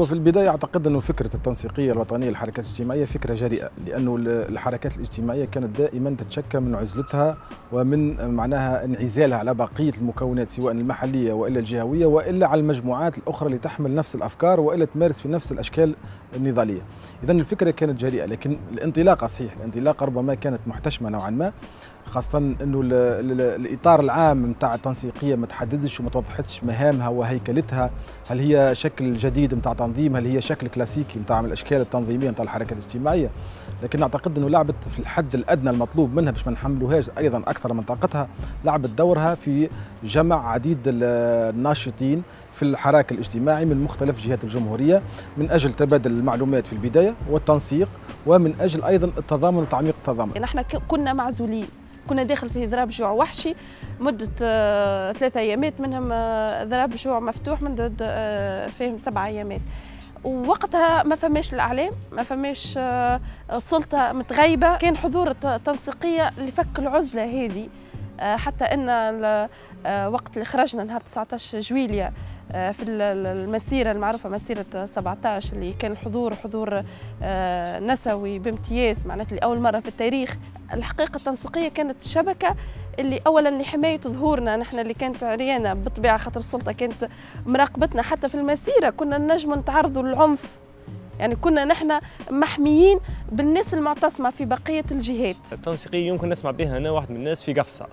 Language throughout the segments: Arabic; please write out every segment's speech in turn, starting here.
هو في البداية أعتقد أنه فكرة التنسيقية الوطنية للحركات الاجتماعية فكرة جريئة لأنه الحركات الاجتماعية كانت دائما تتشكى من عزلتها ومن معناها انعزالها على بقية المكونات سواء المحلية وإلا الجهوية وإلا على المجموعات الأخرى اللي تحمل نفس الأفكار وإلا تمارس في نفس الأشكال النضالية. إذا الفكرة كانت جريئة لكن الانطلاقة صحيح الانطلاقة ربما كانت محتشمة نوعا ما خاصة أنه الإطار العام نتاع التنسيقية ما تحددش وما توضحتش مهامها وهيكلتها هل هي شكل جديد نتاع تنظيم هل هي شكل كلاسيكي نتاع الأشكال التنظيمية نتاع الحركة الاجتماعية لكن أعتقد أنه لعبت في الحد الأدنى المطلوب منها باش ما نحملوهاش أيضا أكثر من طاقتها لعبت دورها في جمع عديد الناشطين في الحراك الاجتماعي من مختلف جهات الجمهورية من أجل تبادل المعلومات في البداية والتنسيق ومن أجل أيضا التضامن وتعميق التضامن. نحن كنا معزولين. كنا داخل في ضراب جوع وحشي مدة آه، ثلاثة أيامات منهم آه، ضراب جوع مفتوح من آه، فيهم سبع أيامات. ووقتها ما فماش الإعلام ما فماش سلطة متغيبة. كان حضور التنسيقيه لفك العزلة هذه حتى إن وقت اللي خرجنا نهار 19 جويليا في المسيرة المعروفة مسيرة 17 اللي كان الحضور حضور آه، نسوي بامتياز معناتها لأول مرة في التاريخ. الحقيقة التنسيقية كانت شبكة اللي أولا لحماية ظهورنا. نحن اللي كانت عريانة بالطبيعة خاطر السلطة كانت مراقبتنا. حتى في المسيرة كنا نجم نتعرضوا للعنف. يعني كنا نحن محميين بالناس المعتصمة في بقية الجهات. التنسيقية يمكن نسمع بها أنا واحد من الناس في قفصة.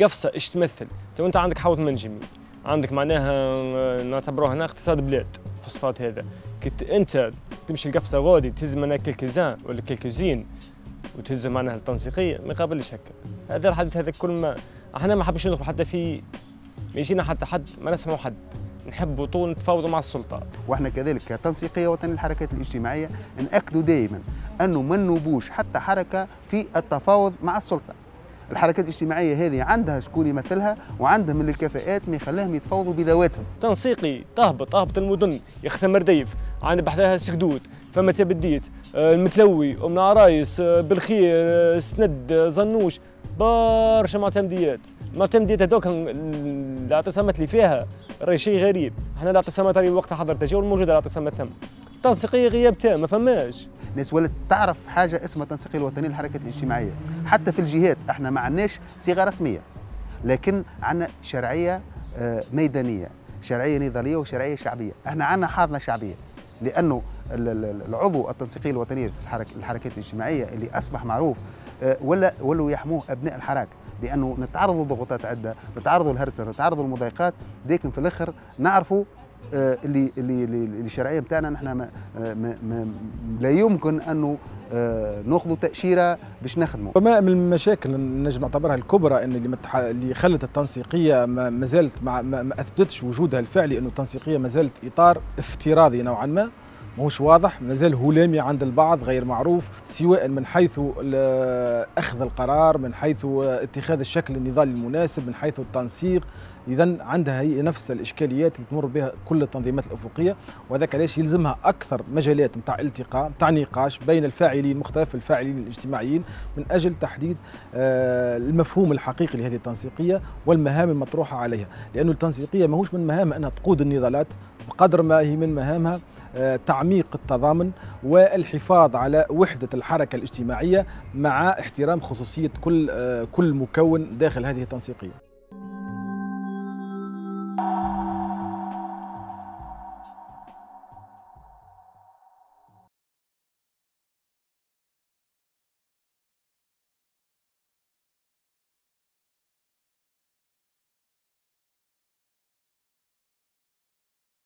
قفصة إيش تمثل؟ تو أنت عندك حوض منجمي. عندك معناها آه، نعتبروه هنا اقتصاد بلاد فوسفات هذا. كنت انت تمشي القفصه غادي تهز منها كيلكوزان ولا كيلكوزين وتهز معناها التنسيقية ما يقابلش هكا. هذا الحديث هذا كل ما إحنا ما حبش ندخل حتى في ما يجينا حتى حد ما نسمعوا حد. نحبوا طول نتفاوضوا مع السلطة. وإحنا كذلك كتنسيقية وطنية الحركات الاجتماعية ناكدوا دائما أنه ما نوبوش حتى حركة في التفاوض مع السلطة. الحركات الاجتماعية هذه عندها شكون يمثلها وعندها من الكفاءات ما يخليهم يتفاوضوا بذواتهم. تنسيقي تهبط تهبط المدن يخث مرديف عند بحثها سكدود فما تبديت آه، المتلوي أم عرايس آه، بالخير آه، سند زنوش برشا معتمديات. المعتمديات هذوك الاعتصامات اللي فيها راهي شيء غريب. إحنا الاعتصامات اللي وقتها حضرتها جو الموجودة الاعتصامات ثم تنسيقية غياب تام ما فماش؟ الناس ولات تعرف حاجة اسمها التنسيقية الوطنية للحركات الاجتماعية. حتى في الجهات إحنا ما عندناش صيغه رسمية لكن عندنا شرعية آه، ميدانية شرعية نضالية وشرعية شعبية. إحنا عندنا حاضنه شعبية لأنه العضو التنسيقية الوطنية للحركات الاجتماعية اللي أصبح معروف آه، ولا ولوا يحموه أبناء الحراك. لأنه نتعرضوا لضغوطات عدة نتعرضوا للهرسه نتعرضوا للمضايقات لكن في الآخر نعرفوا اللي اللي اللي الشرعية بتاعنا نحن آه، لا يمكن انه آه، ناخذوا تأشيرة باش نخدموا. وما من المشاكل نجم نعتبرها الكبرى إن اللي متح... اللي خلت التنسيقية ما زالت ما, ما اثبتتش وجودها الفعلي إنه التنسيقية ما زالت إطار افتراضي نوعا ما ماهوش واضح. مازال هلامي عند البعض غير معروف سواء من حيث أخذ القرار من حيث اتخاذ الشكل النضالي المناسب من حيث التنسيق. اذا عندها هي نفس الإشكاليات اللي تمر بها كل التنظيمات الأفقية وذاك علاش يلزمها أكثر مجالات نتاع التقاء نتاع نقاش بين الفاعلين مختلف الفاعلين الاجتماعيين من أجل تحديد آه، المفهوم الحقيقي لهذه التنسيقية والمهام المطروحة عليها. لأنه التنسيقية ماهوش من مهامها أنها تقود النضالات بقدر ما هي من مهامها آه، تعميق التضامن والحفاظ على وحدة الحركة الاجتماعية مع احترام خصوصية كل آه، كل مكون داخل هذه التنسيقية.